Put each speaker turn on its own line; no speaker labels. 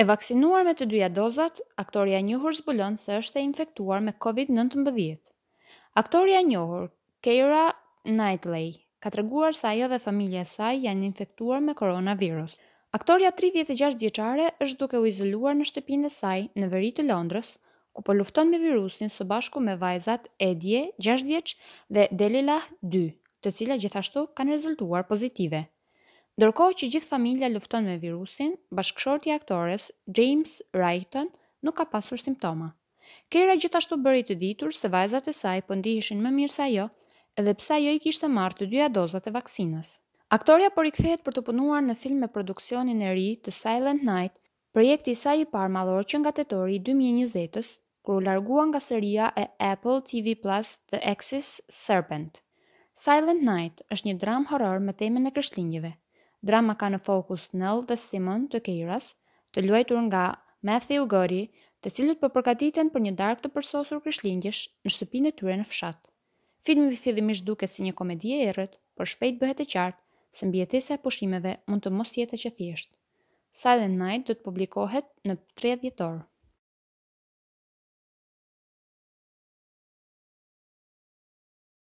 E vaksinuar me të dyja dozat, aktorja e njohur zbulon se është e infektuar me COVID-19. Aktorja e njohur, Keira Knightley ka treguar se ajo dhe familja e saj janë infektuar me koronavirus. Aktorja tridhjetë e gjashtë vjeçare është duke u izoluar në shtëpinë e saj në veri të Londrës, ku po lufton me virusin së bashku me vajzat Edie, gjashtë vjeç, dhe Delilah, dy, të cilat gjithashtu kanë rezultuar pozitive. Ndërkohë që gjithë familja lufton me virusin, bashkëshorti i aktores, James Righton, nuk ka pasur simptoma. Keira gjithashtu bëri të ditur se vajzat e saj po ndiheshin më mirë se ajo edhe pse ajo i kishte marrë të dyja dozat e vaksinës. Aktorja po rikthehet për të punuar në film me produksionin e ri të Silent Night, projekti i saj i parë madhor që nga tetori i dy mijë e njëzet-s, kur u largua nga seria e Apple TV Plus The Essex Serpent. Silent Night është një dramë horror me temën e Krishtlindjeve. Drama ka në fokus Nell dhe Simon të Keiras, të luajtur nga Matthew Goode, të cilët po përgatiten për një darkë të përsosur Krishtlindjesh në shtëpinë e tyre në fshat. Filmi fillimisht duket si një komedi e errët, por shpejt bëhet e qartë se mbijetesa e pushimeve mund të mos jetë aq e thjeshtë. Silent Night do të publikohet në 3 dhjetor.